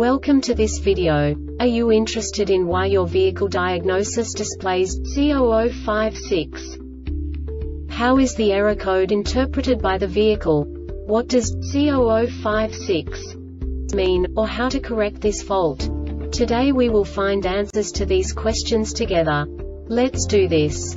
Welcome to this video. Are you interested in why your vehicle diagnosis displays C0056? How is the error code interpreted by the vehicle? What does C0056 mean, or how to correct this fault? Today we will find answers to these questions together. Let's do this.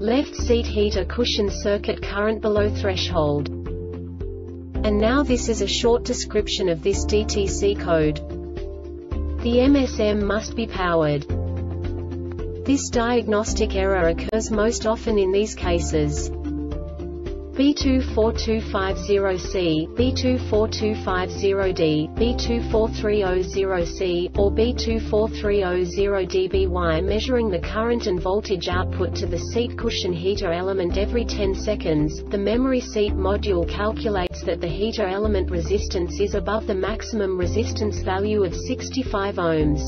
left seat heater cushion circuit current below threshold. And now this is a short description of this DTC code. The MSM must be powered. This diagnostic error occurs most often in these cases. B24250C, B24250D, B24300C, or B24300DBY measuring the current and voltage output to the seat cushion heater element every 10 seconds, the memory seat module calculates that the heater element resistance is above the maximum resistance value of 65 ohms.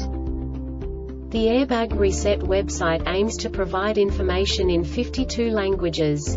The Airbag Reset website aims to provide information in 52 languages.